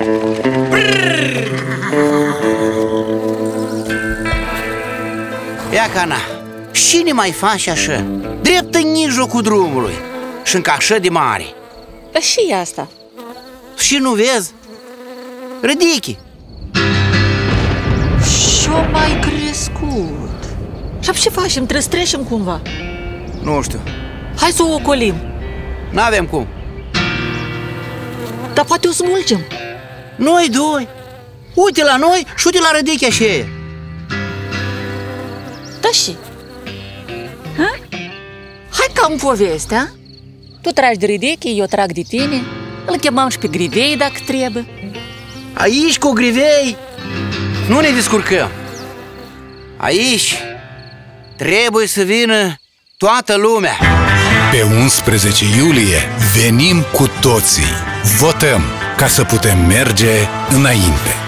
Ia cana, și ne mai faci așa? Drept în mijlocul drumului. Și încă așa de mare. Dar și e asta. Și nu vezi? Ridichi. Și-o mai crescut. Și ce facem? Trebuie să trecem cumva. Nu știu, Hai să o ocolim. N-avem cum. Dar poate o smulgem Noi doi. Uite la noi și uite la Rădechea și ei. Da și? Ha? Hai cam povestea. Tu tragi de rideche, eu trag de tine. Îl chemam și pe grivei dacă trebuie. Aici cu grivei nu ne descurcăm. Aici trebuie să vină toată lumea Pe 11 iulie venim cu toții. Votăm ca să putem merge înainte.